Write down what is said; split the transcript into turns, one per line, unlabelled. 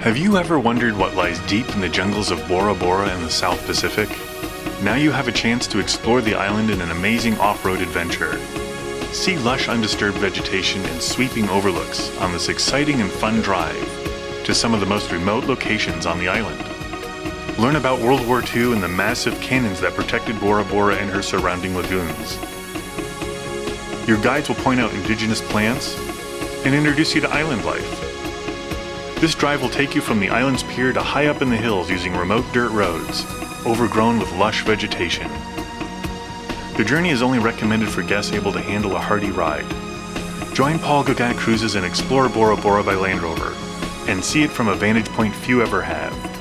Have you ever wondered what lies deep in the jungles of Bora Bora in the South Pacific? Now you have a chance to explore the island in an amazing off-road adventure. See lush undisturbed vegetation and sweeping overlooks on this exciting and fun drive to some of the most remote locations on the island. Learn about World War II and the massive cannons that protected Bora Bora and her surrounding lagoons. Your guides will point out indigenous plants and introduce you to island life. This drive will take you from the island's pier to high up in the hills using remote dirt roads, overgrown with lush vegetation. The journey is only recommended for guests able to handle a hardy ride. Join Paul Gauguin Cruises and explore Bora Bora by Land Rover, and see it from a vantage point few ever have.